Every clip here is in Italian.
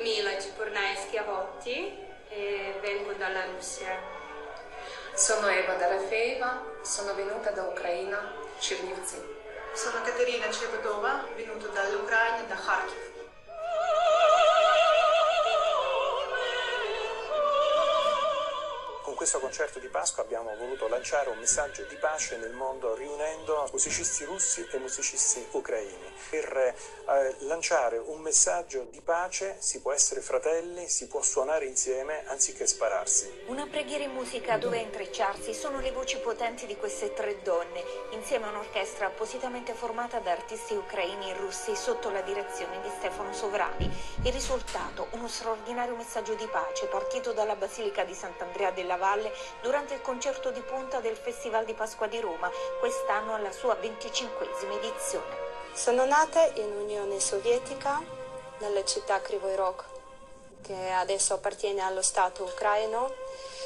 Людмила Cipornaia Schiavotti e vengo dalla Russia. Sono Eva Darafeiva, sono venuta da Ucraina, Cernivzi. Sono Caterina Cevodova, venuta dall'Ucraina. Questo concerto di Pasqua abbiamo voluto lanciare un messaggio di pace nel mondo riunendo musicisti russi e musicisti ucraini. Per eh, lanciare un messaggio di pace si può essere fratelli, si può suonare insieme anziché spararsi. Una preghiera in musica dove intrecciarsi sono le voci potenti di queste tre donne, insieme a un'orchestra appositamente formata da artisti ucraini e russi sotto la direzione di Stefano Sovrani. Il risultato, uno straordinario messaggio di pace partito dalla Basilica di Sant'Andrea della Valle durante il concerto di punta del Festival di Pasqua di Roma, quest'anno alla sua venticinquesima edizione. Sono nata in Unione Sovietica, nella città Kryvyi Rog, che adesso appartiene allo Stato ucraino.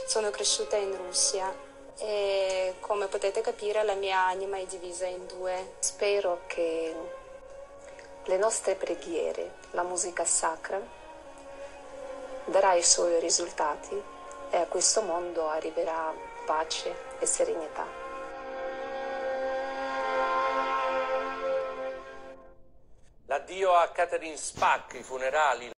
Sono cresciuta in Russia e come potete capire la mia anima è divisa in due. Spero che le nostre preghiere, la musica sacra, darà i suoi risultati e a questo mondo arriverà pace e serenità. L'addio a Catherine Spack, i funerali